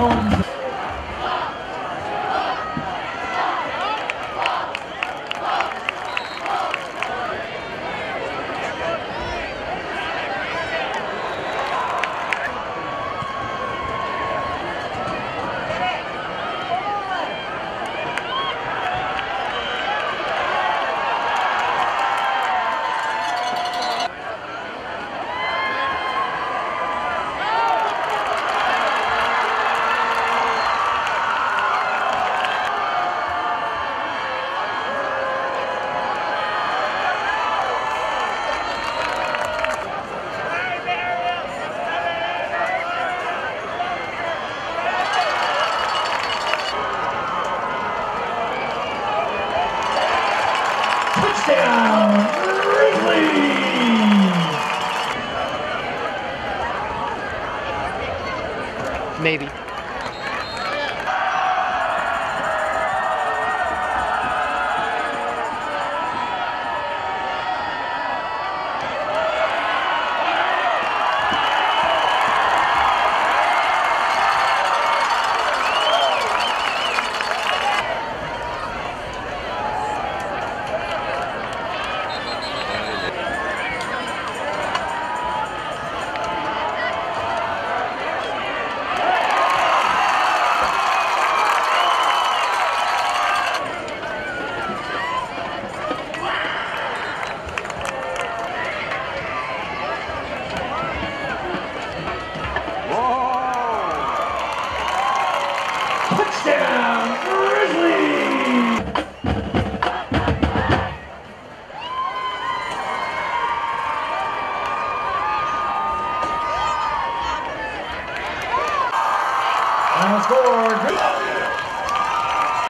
going Maybe. Touchdown, Grizzlies! Final score, Grizzlies!